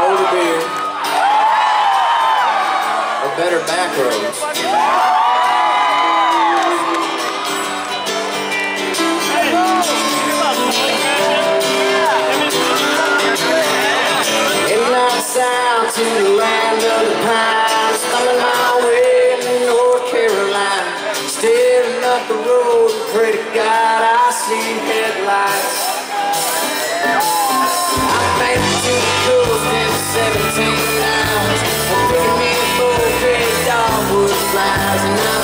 colder beer, better back roads. To the land of the my way to North Carolina, the road, God I see headlights. lies and I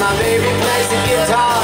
my baby plays the guitar.